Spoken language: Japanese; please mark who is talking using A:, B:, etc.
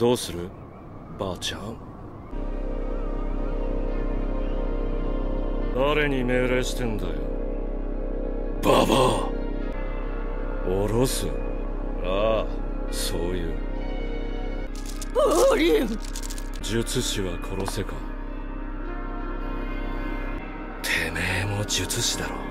A: どうする？ばあちゃん？誰に命令してんだよ？ババア。下ろす。ああそういう。
B: オリン
A: 術師は殺せか？てめえも術師だろ。